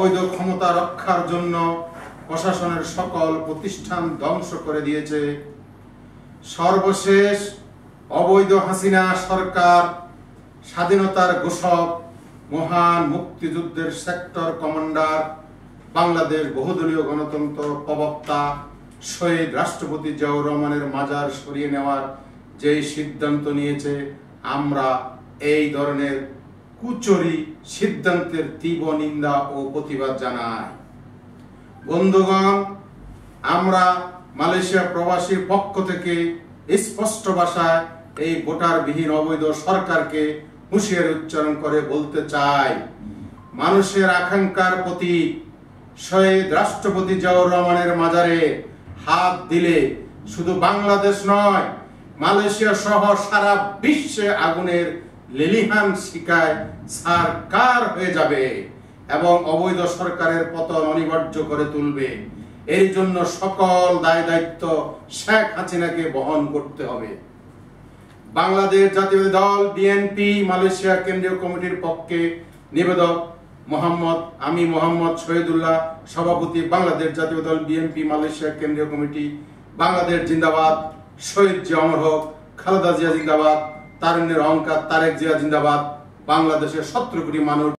অবৈধ ক্ষমতা রক্ষার জন্য প্রশাসনের সকল প্রতিষ্ঠান ধ্বংস করে দিয়েছে। সর্বশেষ অবৈধ হাসিনা সরকার স্বাধীনতার ঘোষক, মহান মুক্তিযুদ্ধের সেক্টর কমান্ডার, বাংলাদেশ বহুদলীয় গণতন্ত্র প্রবক্তা, শহীদ রাষ্ট্রপতি জিয়াউর রহমানের মাজার সরিয়ে নেওয়ার যে সিদ্ধান্ত নিয়েছে, আমরা এই ধরনের কুচরি সিদ্ধান্তের তীব্র নিন্দা ও প্রতিবাদ জানায়। বন্ধুগণ, আমরা মালয়েশিয়া প্রবাসীর পক্ষ থেকে স্পষ্ট ভাষায় এই ভোটারবিহীন অবৈধ সরকারকে হুঁশিয়ারি উচ্চারণ করে বলতে চাই। মানুষের আকাঙ্ক্ষার প্রতি শহীদ রাষ্ট্রপতি জিয়াউর রহমানের মাজারে হাত দিলে শুধু বাংলাদেশ নয়, মালয়েশিয়া সহ সারা বিশ্বে আগুনের লেলিহান শিকায় সারকার হয়ে যাবে এবং অবৈধ সরকারের পতন অনিবার্য করে তুলবে। এর জন্য সকল দায় দায়িত্ব শেখ হাসিনাকে বহন করতে হবে। বাংলাদেশ জাতীয় দল বিএনপি মালয়েশিয়া কেন্দ্রীয় কমিটির পক্ষে নিবেদক মোহাম্মদ আমি মোহাম্মদ শহীদুল্লাহ, সভাপতি বাংলাদেশ জাতীয় দল বিএনপি মালয়েশিয়া কেন্দ্রীয় কমিটি, বাংলাদেশ জিন্দাবাদ, শহীদ জিয়া অমর হোক খালেদা জিয়া জিন্দাবাদ তারুণ্যের অহংকার তারেক জিয়া জিন্দাবাদ বাংলাদেশের সতেরো কোটি মানুষ।